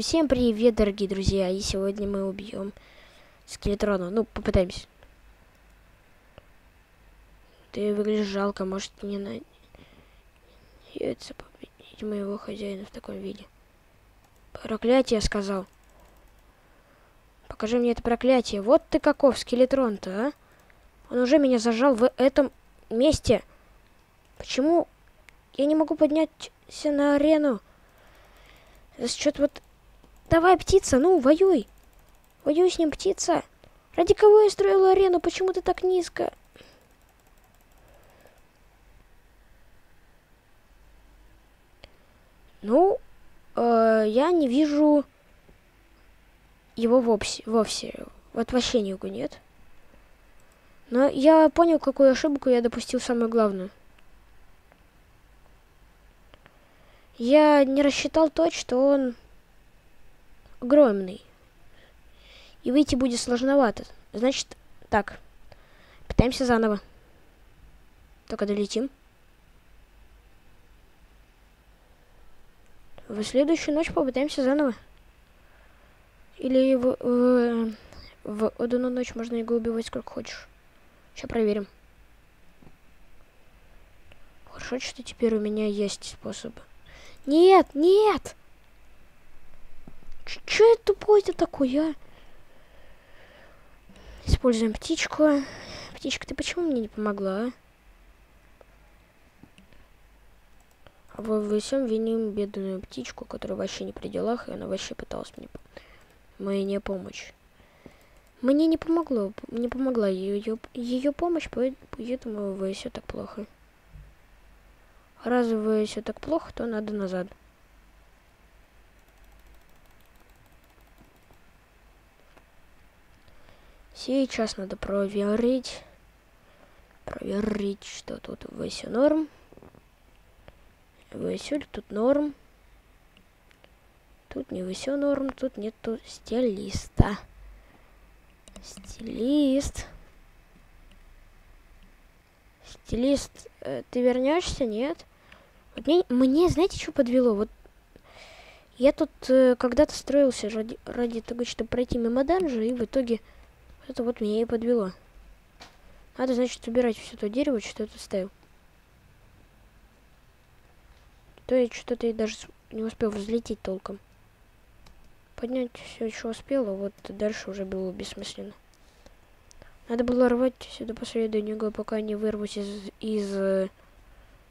Всем привет, дорогие друзья! И сегодня мы убьем скелетрона. Ну, попытаемся. Ты выглядишь жалко, может не на... победить моего хозяина в таком виде. Проклятие, сказал. Покажи мне это проклятие. Вот ты каков, скелетрон-то, а? Он уже меня зажал в этом месте. Почему я не могу подняться на арену? За счет вот Давай, птица, ну, воюй. Воюй с ним, птица. Ради кого я строила арену? Почему ты так низко? Ну, э, я не вижу его вовсе, вовсе. Вот вообще никого нет. Но я понял, какую ошибку я допустил самую главную. Я не рассчитал то, что он огромный. И выйти будет сложновато. Значит, так. Пытаемся заново. Только долетим. В следующую ночь попытаемся заново. Или в, в, в одну ночь можно его убивать сколько хочешь. Сейчас проверим. Хорошо, что теперь у меня есть способ. Нет, нет! Че это тупой-то такой, а? Используем птичку. Птичка, ты почему мне не помогла, а? А во всем виним бедную птичку, которая вообще не при делах, и она вообще пыталась мне, мне помочь. Мне не помогло, не помогла ее, помощь, поэтому все так плохо. Раз вы все так плохо, то надо назад. Сейчас надо проверить. Проверить, что тут все норм. Высюль, тут норм. Тут не все норм, тут нету стилиста. Стилист. Стилист, э, ты вернешься, нет? Вот мне, мне, знаете, что подвело? Вот я тут э, когда-то строился ради, ради того, чтобы пройти мимо данжа, и в итоге это вот меня и подвело. Надо, значит, убирать все то дерево, что я тут ставил. То я что-то и даже не успел взлететь толком. Поднять все, что успела, вот дальше уже было бессмысленно. Надо было рвать сюда него, пока не вырвусь из, из э,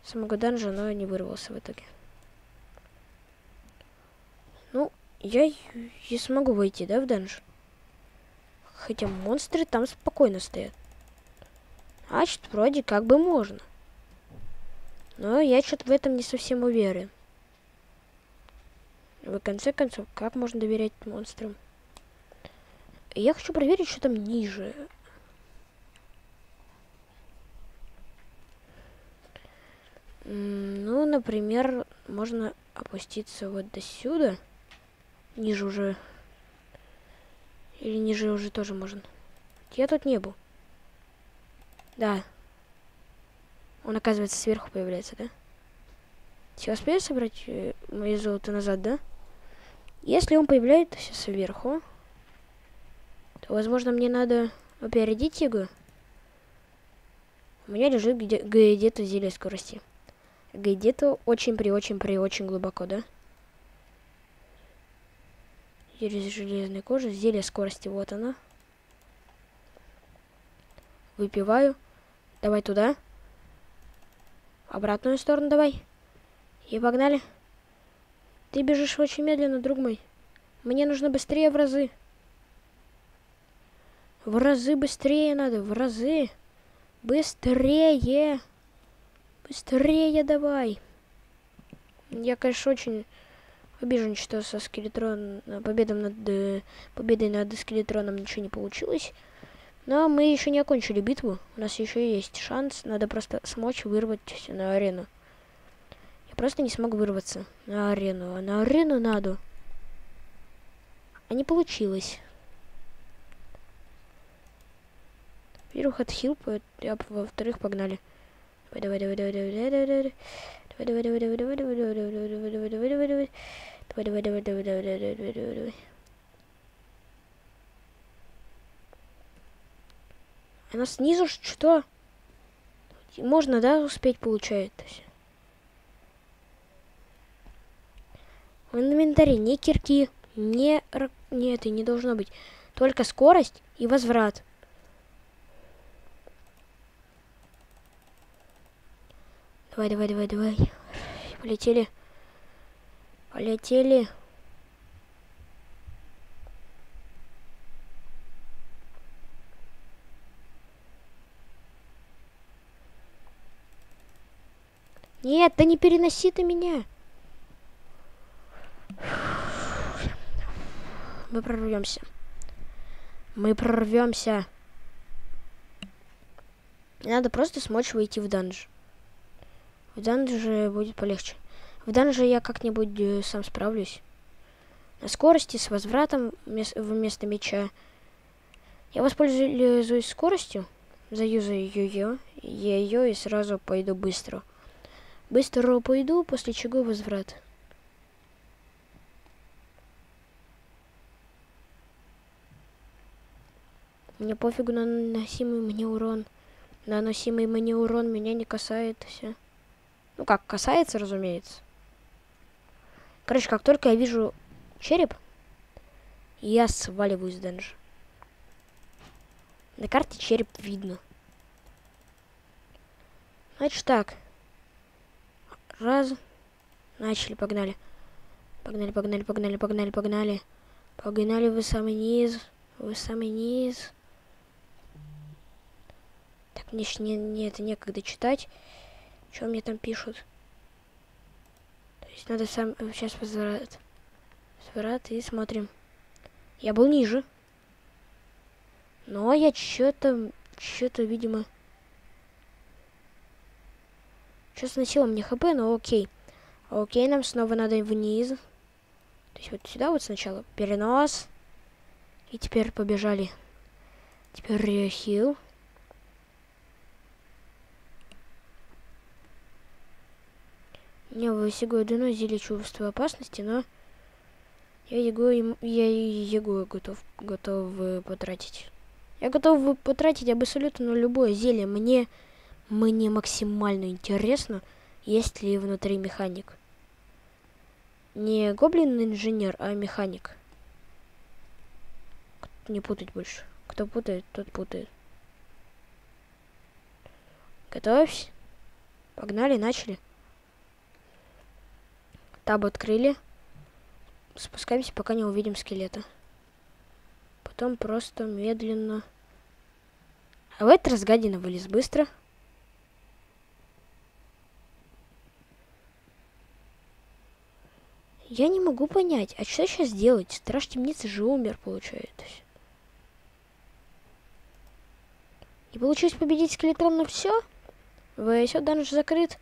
самого данжа, но не вырвался в итоге. Ну, я и смогу войти, да, в данж? Хотя монстры там спокойно стоят. Значит, вроде как бы можно. Но я что-то в этом не совсем уверен. В конце концов, как можно доверять монстрам? Я хочу проверить, что там ниже. Ну, например, можно опуститься вот до сюда. Ниже уже или ниже уже тоже можно? Я тут не был. Да. Он, оказывается, сверху появляется, да? Все, успею собрать э, мои золото назад, да? Если он появляется сверху, то, возможно, мне надо опередить его. У меня лежит где-то зелье скорости. Где-то очень при очень при очень глубоко, да? Зелье железной кожи, зелье скорости, вот оно. Выпиваю. Давай туда. Обратную сторону давай. И погнали. Ты бежишь очень медленно, друг мой. Мне нужно быстрее в разы. В разы быстрее надо, в разы. Быстрее. Быстрее давай. Я, конечно, очень Обижен, что со скелетрон... Победом над... Э, победой над скелетроном ничего не получилось. Но мы еще не окончили битву. У нас еще есть шанс. Надо просто смочь вырвать на арену. Я просто не смог вырваться на арену. А на арену надо. А не получилось. Во-первых, отхил, а во-вторых, погнали. Давай, давай, давай, давай, давай, давай, давай. Давай, давай, давай, давай, давай, давай, давай, давай, давай, давай, давай, давай. Давай, давай, давай, давай, давай, давай, давай, давай, давай. Она снизу что? Можно, да, успеть получается? В инвентаре не кирки, не, не это не должно быть. Только скорость и возврат. Давай, давай, давай, давай. Полетели. Полетели. Нет, да не переноси ты меня. Мы прорвемся. Мы прорвемся. Надо просто смочь выйти в данж. В данже будет полегче. В данже я как-нибудь э, сам справлюсь. На скорости, с возвратом вместо меча. Я воспользуюсь скоростью, заюзаю ее, ее и сразу пойду быстро. Быстро пойду, после чего возврат. Мне пофигу на наносимый мне урон. Наносимый мне урон меня не касается. Ну как, касается, разумеется. Короче, как только я вижу череп, я сваливаю с денжа. На карте череп видно. Значит так. Раз. Начали, погнали. Погнали, погнали, погнали, погнали, погнали. Погнали вы самый низ. Вы самый низ. Так, мне не, не это некогда читать. Что мне там пишут? То есть надо сам сейчас возврат. Возврат и смотрим. Я был ниже. Но я что-то, что-то, видимо... Что сносило мне хп, но окей. Окей, нам снова надо вниз. То есть вот сюда вот сначала перенос. И теперь побежали. Теперь хил. Не высягаю дно зелье чувство опасности, но я его, я его готов, готов потратить. Я готов потратить абсолютно любое зелье. Мне, мне максимально интересно, есть ли внутри механик. Не гоблин-инженер, а механик. Не путать больше. Кто путает, тот путает. Готовься. Погнали, начали. Таб открыли. Спускаемся, пока не увидим скелета. Потом просто медленно... А в этот раз гадина вылез быстро. Я не могу понять, а что сейчас делать? Страж темницы же умер, получается. Не получилось победить скелетрон на все? ВСО данж закрыт.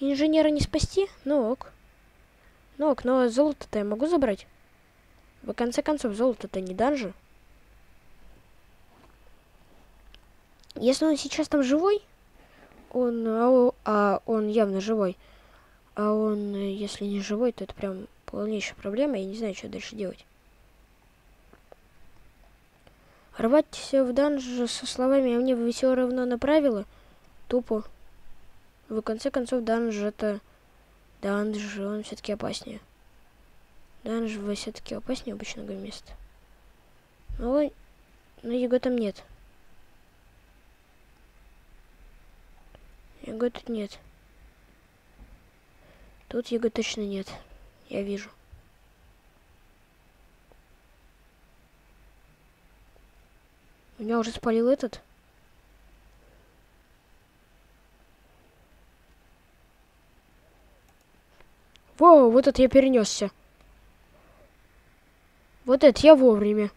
Инженера не спасти? Ну ок. Ну, окно золото-то я могу забрать? В конце концов, золото-то не данжи. Если он сейчас там живой, он, а, а он явно живой, а он, если не живой, то это прям полнейшая проблема, я не знаю, что дальше делать. Рвать все в данж со словами «а мне все равно направило» тупо. В конце концов, данж это Данж, он все-таки опаснее. Данж все-таки опаснее обычного места. Но, но его там нет. Его тут нет. Тут его точно нет. Я вижу. У меня уже спалил этот. Во, вот это я перенесся. Вот это я вовремя.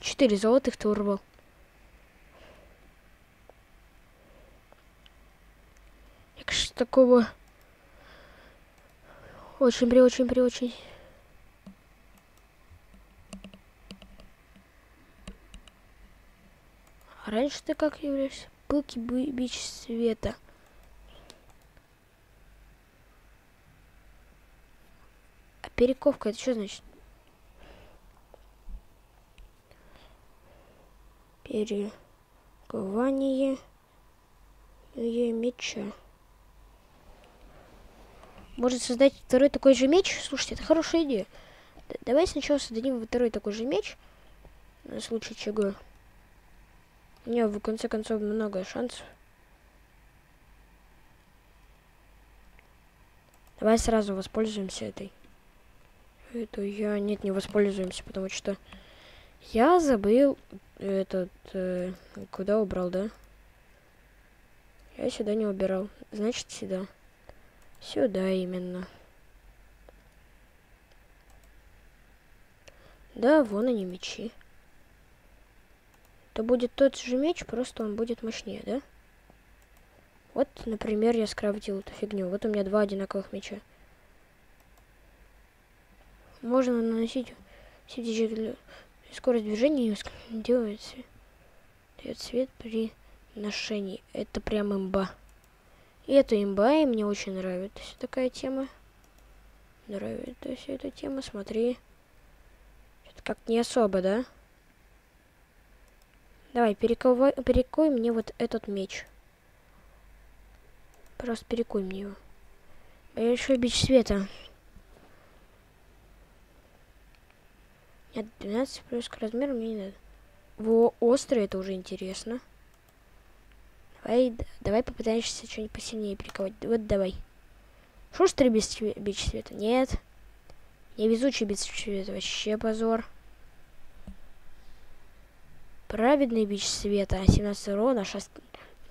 Четыре золотых ты урвал. Я, такого... Очень при, очень при, очень... А раньше ты как являешься? Пылки бич света. Перековка, это что значит? Перекование меча. Может создать второй такой же меч? Слушайте, это хорошая идея. Д давай сначала создадим второй такой же меч. На случай чего. У меня в конце концов много шансов. Давай сразу воспользуемся этой. Это я... Нет, не воспользуемся, потому что... Я забыл этот... Э, куда убрал, да? Я сюда не убирал. Значит, сюда. Сюда именно. Да, вон они мечи. Это будет тот же меч, просто он будет мощнее, да? Вот, например, я скрафтил эту фигню. Вот у меня два одинаковых меча. Можно наносить скорость движения делает цвет, цвет при ношении. Это прям имба. И это имба, и мне очень нравится такая тема. Нравится эта тема, смотри. Это как не особо, да? Давай, перековай, перекуй мне вот этот меч. Просто перекуй мне его. Большой бич света. Нет, 12 плюс к размеру мне не надо. Во, острый, это уже интересно. Давай, давай попытаешься что-нибудь посильнее приковать. Вот давай. Шустрый без бич света? Нет. Невезучий без света. Вообще позор. Праведный бич света. 17 урона. 6...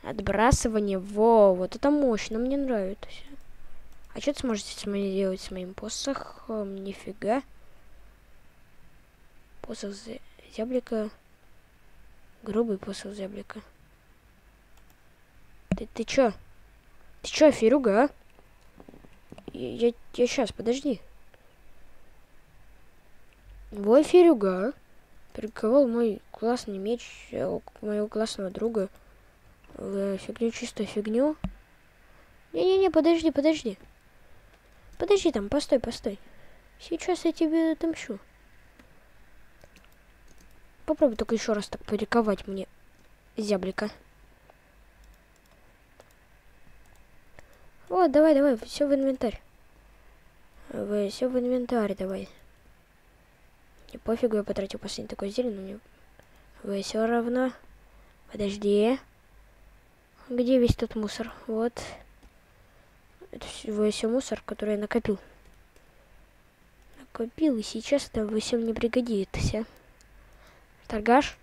Отбрасывание. Во, вот это мощно. Мне нравится. А что ты сможете с делать с моим посохом? Нифига. Посох зяблика. Грубый посох зяблика. Ты, ты чё? Ты чё, Фируга, а? Я, я, я сейчас, подожди. Бой Фирюга приковал мой классный меч э, моего классного друга в фигню, чистую фигню. Не-не-не, подожди, подожди. Подожди там, постой, постой. Сейчас я тебе отомщу. Попробуй только еще раз так приковать мне зяблика. Вот, давай, давай, все в инвентарь. Вы все в инвентарь давай. Не пофигу, я потратил последний такой зелень, но мне... Вы все равно... Подожди. Где весь тот мусор? Вот. Это все, мусор, который я накопил. Накопил, и сейчас это вы всем не пригодится. Торгаш?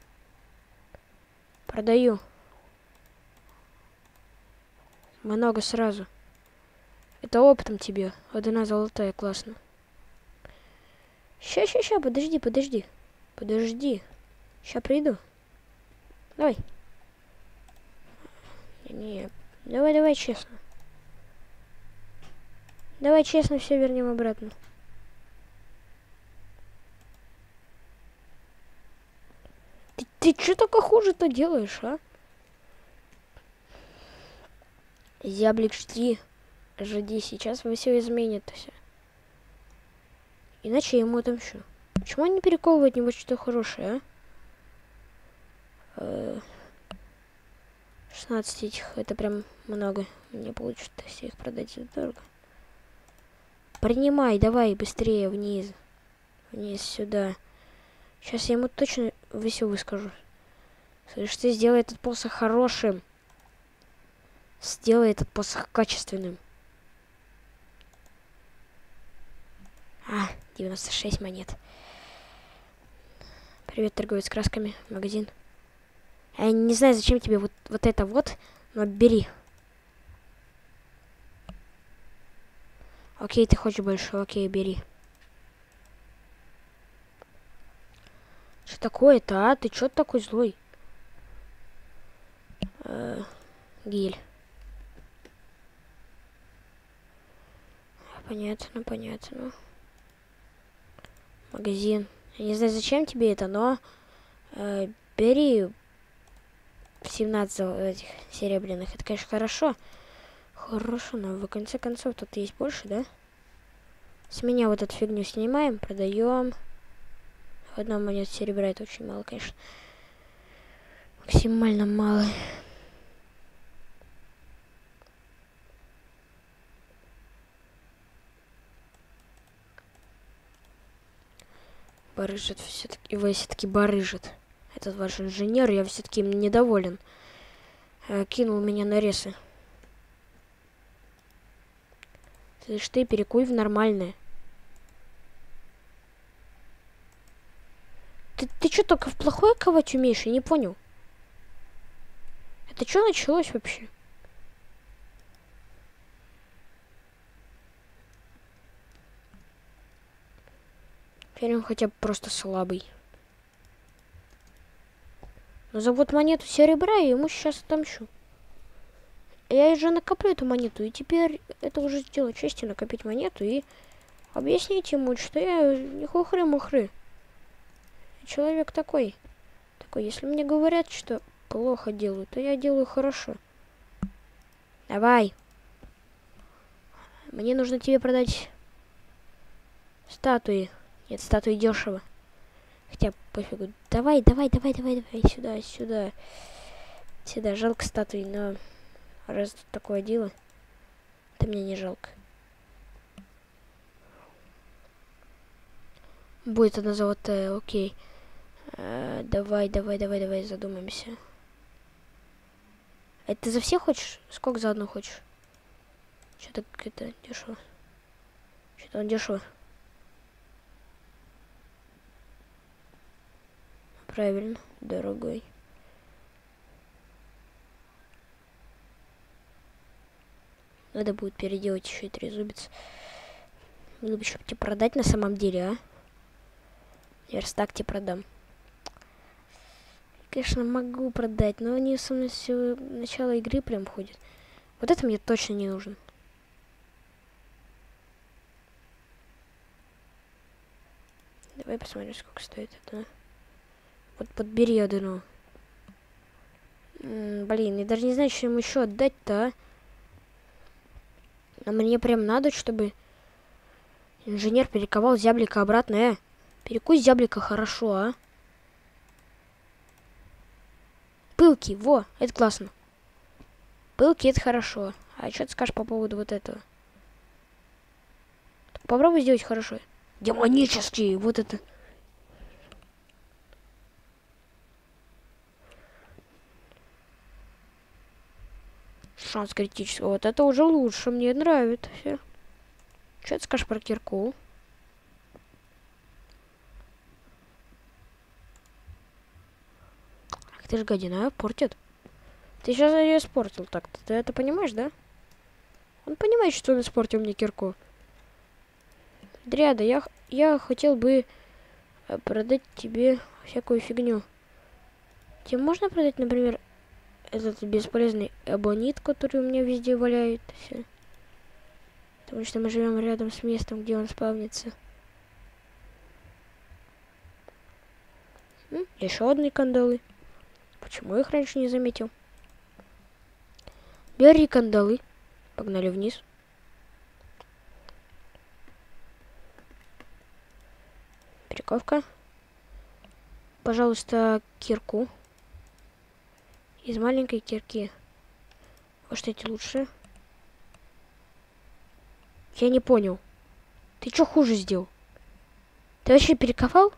Продаю. Много сразу. Это опытом тебе. Одна золотая, классно. Ща, ща, ща, подожди, подожди. Подожди. Ща приду. Давай. Не, давай, давай честно. Давай честно все вернем обратно. Ты, что только хуже-то делаешь, а? Зяблик, жди. Жди, сейчас вы все изменится. Иначе я ему отомщу. Почему они перековывают него что-то хорошее, а? 16 э, этих, это прям много. Мне получится все их продать дорого. Принимай, давай, быстрее, вниз. Вниз, сюда. Сейчас я ему точно все выскажу. Слышь, ты сделай этот посох хорошим. Сделай этот посох качественным. А, 96 монет. Привет, торговец красками, магазин. Я не знаю, зачем тебе вот, вот это вот, но бери. Окей, ты хочешь больше, окей, бери. Что такое-то, а? Ты чё такой злой? Э гель. Понятно, понятно магазин. Я не знаю, зачем тебе это, но э, бери 17 этих серебряных. Это, конечно, хорошо. Хорошо, но в конце концов тут есть больше, да? С меня вот эту фигню снимаем, продаем. Одна монета серебра это очень мало, конечно. Максимально мало. Барыжит все-таки, вы все-таки барыжит. Этот ваш инженер, я все-таки недоволен. Э, кинул меня на ресы. Слышь, ты перекуй в нормальное. Ты, ты что, только в плохое ковать умеешь? Я не понял. Это что началось вообще? Теперь он хотя бы просто слабый. Но за вот монету серебра я ему сейчас отомщу. Я уже накоплю эту монету, и теперь это уже дело чести накопить монету и объяснить ему, что я не хухры-мухры. Человек такой. Такой, если мне говорят, что плохо делаю, то я делаю хорошо. Давай. Мне нужно тебе продать статуи. Нет, статуи дешево. Хотя пофигу. Давай, давай, давай, давай, давай. Сюда, сюда. Сюда. Жалко статуи, но раз тут такое дело, то мне не жалко. Будет одна золотая, окей. А, давай, давай, давай, давай, задумаемся. Это ты за всех хочешь? Сколько за одну хочешь? Что-то это дешево. Что-то он дешево. Правильно, дорогой. Надо будет переделать еще и трезубец. Было бы, чтобы тебе продать на самом деле, а? Верстак тебе продам. Конечно, могу продать, но они со мной с начала игры прям ходят. Вот это мне точно не нужен. Давай посмотрим, сколько стоит это. Вот подбери одну. Блин, я даже не знаю, что ему еще отдать-то, а. А мне прям надо, чтобы инженер перековал зяблика обратно. Э, перекуй зяблика хорошо, а. Пылки, во, это классно. Пылки, это хорошо. А что ты скажешь по поводу вот этого? Попробуй сделать хорошо. Демонический, вот это. шанс критического. Вот это уже лучше, мне нравится. Что ты скажешь про кирку? Ты же гадина, портит. Ты сейчас ее испортил так-то. Ты это понимаешь, да? Он понимает, что он испортил мне кирку. Дриада, я, я хотел бы э, продать тебе всякую фигню. Тебе можно продать, например, этот бесполезный абонит, который у меня везде валяется. Потому что мы живем рядом с местом, где он спавнится. Еще одни кандалы. Почему их раньше не заметил? Бери кандалы. Погнали вниз. Перековка. Пожалуйста, кирку из маленькой кирки. Может, эти лучше? Я не понял. Ты что хуже сделал? Ты вообще перековал?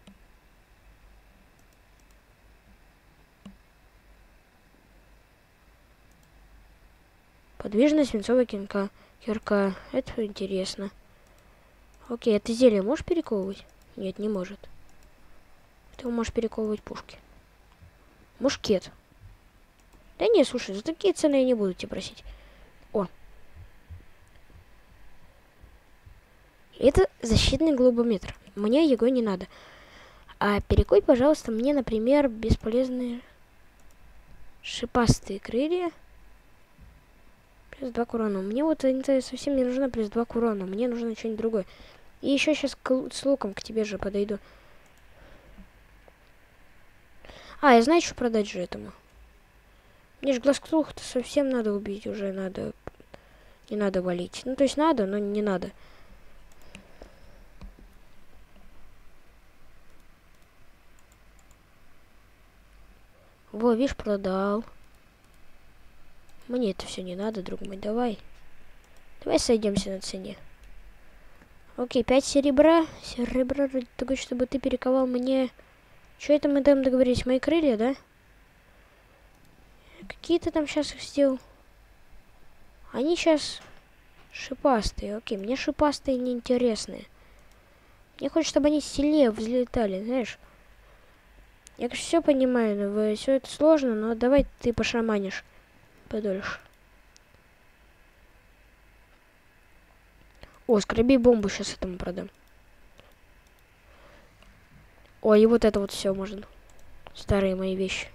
Подвижная свинцовая кирка. Кирка. Это интересно. Окей, это зелье можешь перековывать? Нет, не может. Ты можешь перековывать пушки. Мушкет. Да не, слушай, за такие цены я не буду тебя просить. О. Это защитный глобометр. Мне его не надо. А перекой, пожалуйста, мне, например, бесполезные шипастые крылья. Плюс 2 к урону. Мне вот это совсем не нужно плюс 2 к урону. Мне нужно что-нибудь другое. И еще сейчас к, с луком к тебе же подойду. А, я знаю, что продать же этому. Мне же глаз то совсем надо убить уже, надо... Не надо валить. Ну, то есть надо, но не надо. Во, видишь, продал. Мне это все не надо, друг мой, давай. Давай сойдемся на цене. Окей, 5 серебра. Серебра ради того, чтобы ты перековал мне... Что это мы там договорились? Мои крылья, да? Какие ты там сейчас их сделал? Они сейчас шипастые. Окей, мне шипастые неинтересные. Мне хочется, чтобы они сильнее взлетали, знаешь. Я, конечно, все понимаю, но все это сложно, но давай ты пошаманишь подольше. О, скраби бомбу сейчас этому продам. Ой, и вот это вот все можно. Старые мои вещи.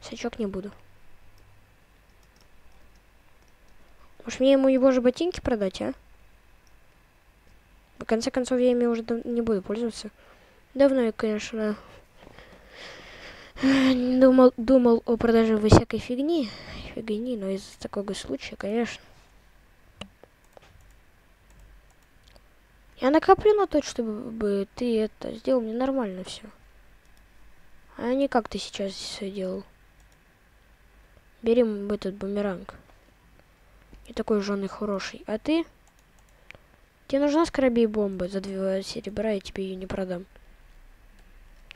Сачок не буду. Может мне ему его же ботинки продать, а? В конце концов, я ими уже не буду пользоваться. Давно я, конечно, думал, думал о продаже всякой фигни. Фигни, но из такого случая, конечно. Я накоплю на то, чтобы ты это сделал мне нормально все. А не как ты сейчас все делал. Бери этот бумеранг. И такой жженый хороший. А ты? Тебе нужна скоробей бомба за два серебра, я тебе ее не продам.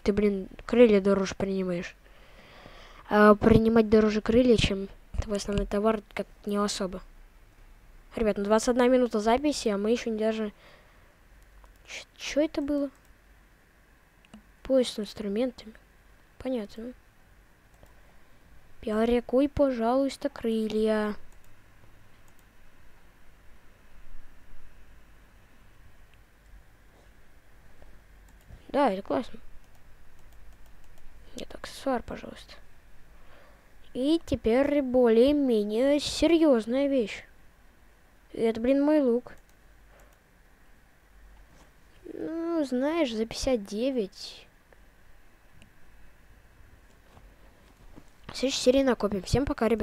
Ты, блин, крылья дороже принимаешь. А принимать дороже крылья, чем твой основной товар, как не особо. Ребят, ну 21 минута записи, а мы еще не даже что это было? Поезд с инструментами. Понятно. Перекуй, пожалуйста, крылья. Да, это классно. Нет, аксессуар, пожалуйста. И теперь более-менее серьезная вещь. Это, блин, мой лук. Ну, знаешь, за 59. В следующей серии накопим. Всем пока, ребят.